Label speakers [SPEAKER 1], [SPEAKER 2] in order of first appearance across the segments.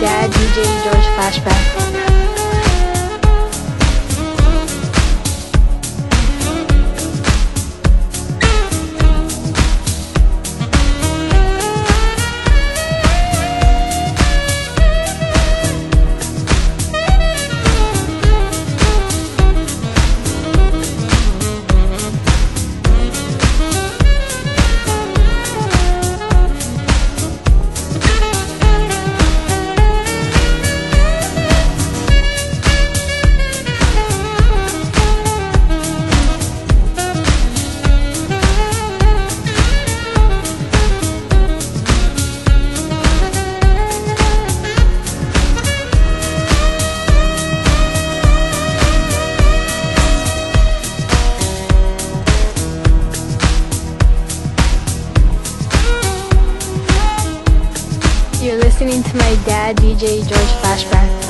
[SPEAKER 1] Dad, DJ Georges Flashback. Listening to my dad, DJ Georges Flashback.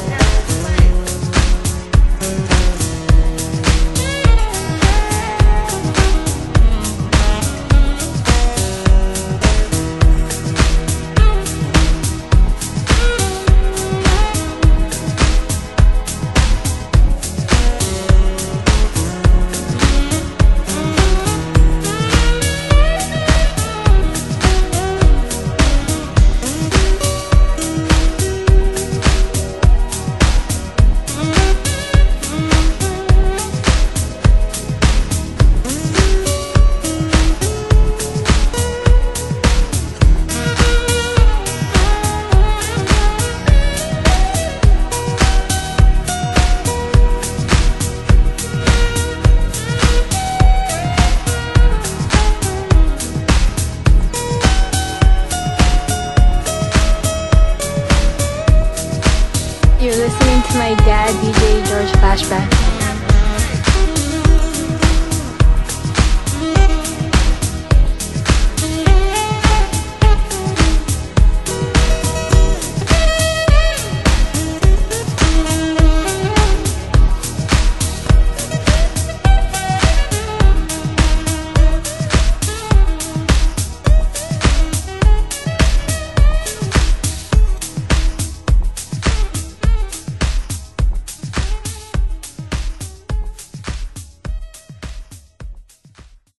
[SPEAKER 1] My dad, DJ Georges Flashback.